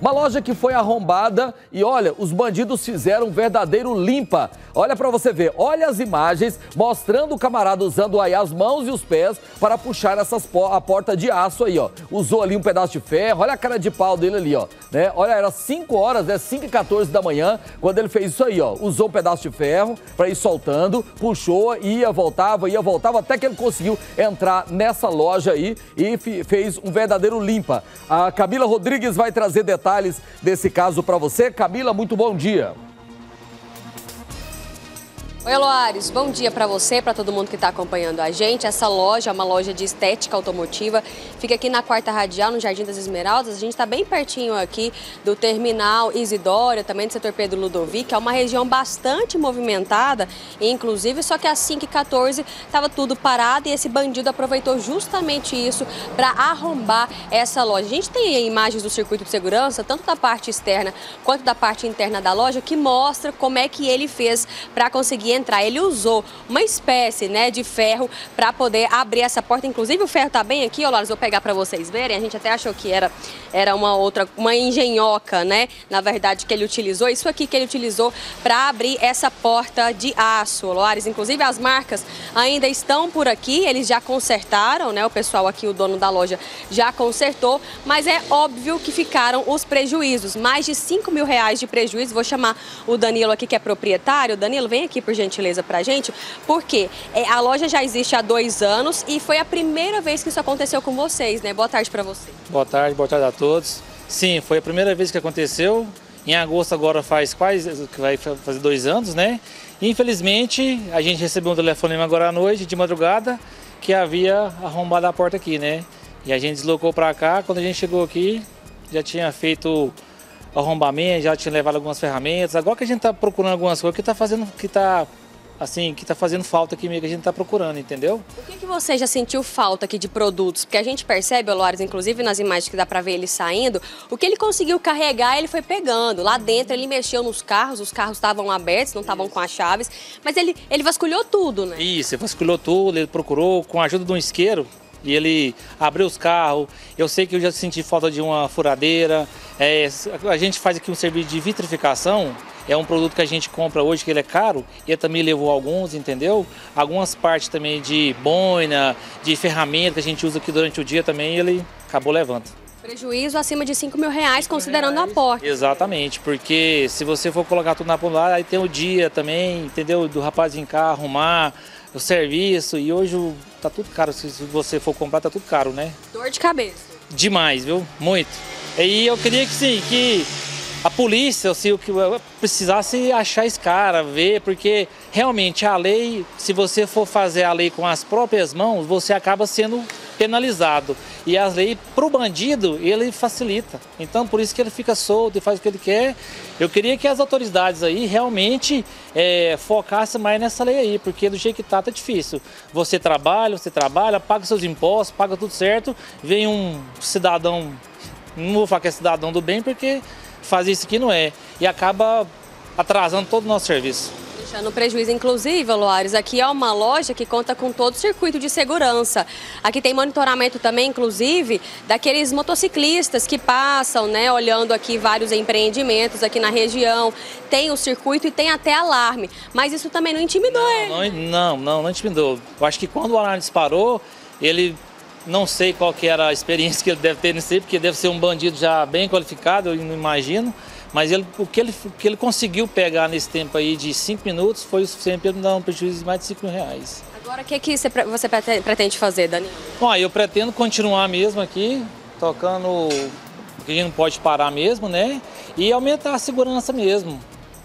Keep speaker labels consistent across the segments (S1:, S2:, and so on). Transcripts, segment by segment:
S1: Uma loja que foi arrombada e olha, os bandidos fizeram um verdadeiro limpa. Olha para você ver, olha as imagens mostrando o camarada usando aí as mãos e os pés para puxar essas a porta de aço aí, ó. Usou ali um pedaço de ferro, olha a cara de pau dele ali, ó. Né? Olha, era 5 horas, né? 5 e 14 da manhã, quando ele fez isso aí, ó. Usou um pedaço de ferro para ir soltando, puxou, ia, voltava, ia, voltava, até que ele conseguiu entrar nessa loja aí e fez um verdadeiro limpa. A Camila Rodrigues vai trazer detalhes desse caso para você. Camila, muito bom dia.
S2: Oi, Loares, bom dia para você, para todo mundo que está acompanhando a gente. Essa loja é uma loja de estética automotiva, fica aqui na Quarta Radial, no Jardim das Esmeraldas. A gente está bem pertinho aqui do terminal Isidória, também do setor Pedro Ludovic, é uma região bastante movimentada, inclusive, só que às 5h14 estava tudo parado e esse bandido aproveitou justamente isso para arrombar essa loja. A gente tem imagens do circuito de segurança, tanto da parte externa quanto da parte interna da loja, que mostra como é que ele fez para conseguir entrar. Ele usou uma espécie né, de ferro para poder abrir essa porta. Inclusive o ferro está bem aqui, ó, vou pegar para vocês verem. A gente até achou que era, era uma outra, uma engenhoca, né? Na verdade, que ele utilizou. Isso aqui que ele utilizou para abrir essa porta de aço, Loares. Inclusive as marcas ainda estão por aqui, eles já consertaram, né? O pessoal aqui, o dono da loja, já consertou, mas é óbvio que ficaram os prejuízos. Mais de 5 mil reais de prejuízo. Vou chamar o Danilo aqui, que é proprietário. Danilo, vem aqui, por gentileza gentileza para a gente, porque é, a loja já existe há dois anos e foi a primeira vez que isso aconteceu com vocês, né? Boa tarde para você.
S3: Boa tarde, boa tarde a todos. Sim, foi a primeira vez que aconteceu. Em agosto agora faz quase, vai fazer dois anos, né? Infelizmente, a gente recebeu um telefonema agora à noite, de madrugada, que havia arrombado a porta aqui, né? E a gente deslocou para cá, quando a gente chegou aqui, já tinha feito arrombamento, já tinha levado algumas ferramentas. Agora que a gente está procurando algumas coisas que está fazendo, que está assim, que está fazendo falta aqui meio que a gente está procurando, entendeu?
S2: O que, que você já sentiu falta aqui de produtos? Porque a gente percebe, Loares, inclusive nas imagens que dá para ver ele saindo, o que ele conseguiu carregar, ele foi pegando. Lá dentro ele mexeu nos carros, os carros estavam abertos, não estavam com as chaves, mas ele, ele vasculhou tudo, né?
S3: Isso, ele vasculhou tudo, ele procurou, com a ajuda de um isqueiro, e ele abriu os carros. Eu sei que eu já senti falta de uma furadeira. É, a gente faz aqui um serviço de vitrificação é um produto que a gente compra hoje que ele é caro, e também levou alguns, entendeu? Algumas partes também de boina, de ferramenta que a gente usa aqui durante o dia também, ele acabou levando.
S2: Prejuízo acima de 5 mil reais, considerando reais. a porta.
S3: Exatamente, porque se você for colocar tudo na ponta, aí tem o dia também, entendeu? Do rapaz vir cá arrumar, o serviço, e hoje tá tudo caro. Se você for comprar, tá tudo caro, né?
S2: Dor de cabeça.
S3: Demais, viu? Muito. E eu queria que sim, que a polícia, se o que precisasse achar esse cara, ver, porque realmente a lei, se você for fazer a lei com as próprias mãos, você acaba sendo penalizado. E a lei, para o bandido, ele facilita. Então, por isso que ele fica solto e faz o que ele quer. Eu queria que as autoridades aí realmente é, focassem mais nessa lei aí, porque do jeito que tá, tá difícil. Você trabalha, você trabalha, paga seus impostos, paga tudo certo, vem um cidadão, não vou falar que é cidadão do bem, porque fazer isso aqui não é. E acaba atrasando todo o nosso serviço.
S2: Deixando prejuízo, inclusive, Loares, aqui é uma loja que conta com todo o circuito de segurança. Aqui tem monitoramento também, inclusive, daqueles motociclistas que passam, né, olhando aqui vários empreendimentos aqui na região. Tem o circuito e tem até alarme. Mas isso também não intimidou
S3: não,
S2: ele?
S3: Não, não, não intimidou. Eu acho que quando o alarme disparou, ele não sei qual que era a experiência que ele deve ter aí, porque deve ser um bandido já bem qualificado, eu não imagino. Mas ele, o, que ele, o que ele conseguiu pegar nesse tempo aí de 5 minutos foi o suficiente para ele dar um prejuízo de mais de 5 mil reais.
S2: Agora, o que, que você, você pretende fazer, Daniel?
S3: Bom, eu pretendo continuar mesmo aqui, tocando, porque a gente não pode parar mesmo, né? E aumentar a segurança mesmo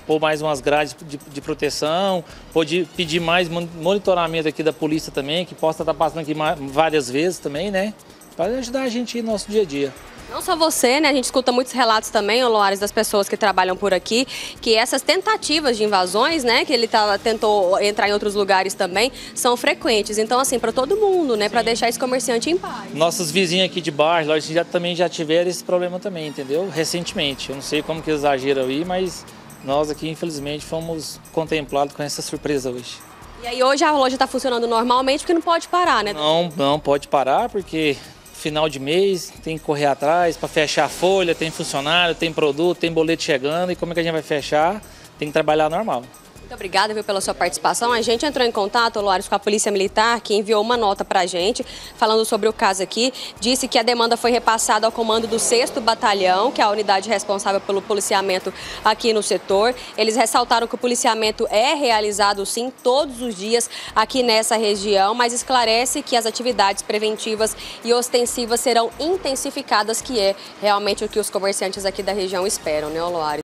S3: pôr mais umas grades de, de proteção, pode pedir mais monitoramento aqui da polícia também, que possa estar passando aqui várias vezes também, né? Para ajudar a gente no nosso dia a dia.
S2: Não só você, né? A gente escuta muitos relatos também, Loares, das pessoas que trabalham por aqui, que essas tentativas de invasões, né? Que ele tá, tentou entrar em outros lugares também, são frequentes. Então, assim, para todo mundo, né? Para deixar esse comerciante em paz.
S3: Nossos vizinhos aqui de baixo, já, também já tiveram esse problema também, entendeu? Recentemente. Eu não sei como que exageram aí, mas nós aqui, infelizmente, fomos contemplados com essa surpresa hoje.
S2: E aí hoje a loja está funcionando normalmente porque não pode parar, né?
S3: Não, não pode parar porque final de mês, tem que correr atrás para fechar a folha, tem funcionário, tem produto, tem boleto chegando e como é que a gente vai fechar? Tem que trabalhar normal.
S2: Muito obrigada viu, pela sua participação. A gente entrou em contato, Loares, com a Polícia Militar, que enviou uma nota para a gente, falando sobre o caso aqui. Disse que a demanda foi repassada ao comando do 6 Batalhão, que é a unidade responsável pelo policiamento aqui no setor. Eles ressaltaram que o policiamento é realizado, sim, todos os dias aqui nessa região, mas esclarece que as atividades preventivas e ostensivas serão intensificadas, que é realmente o que os comerciantes aqui da região esperam, né, Loares?